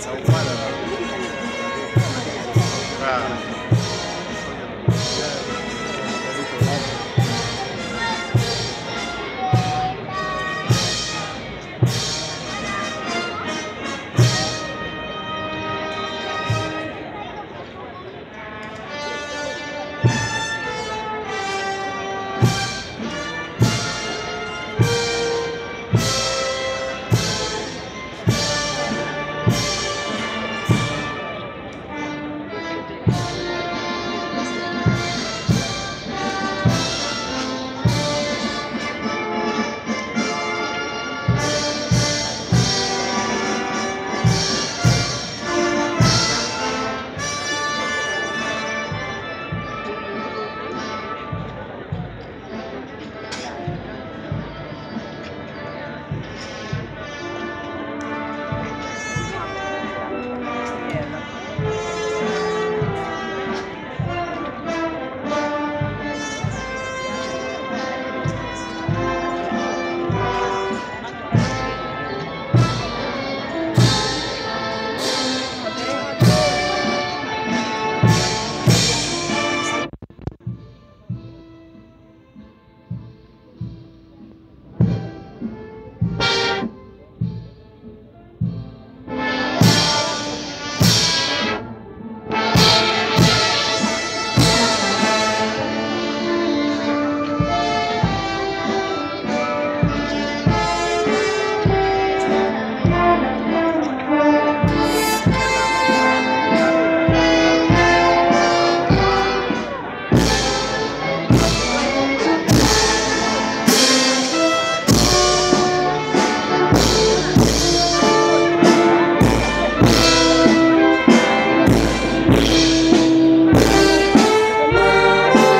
so what up? Right.